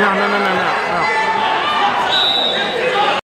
no, no, no, no. no.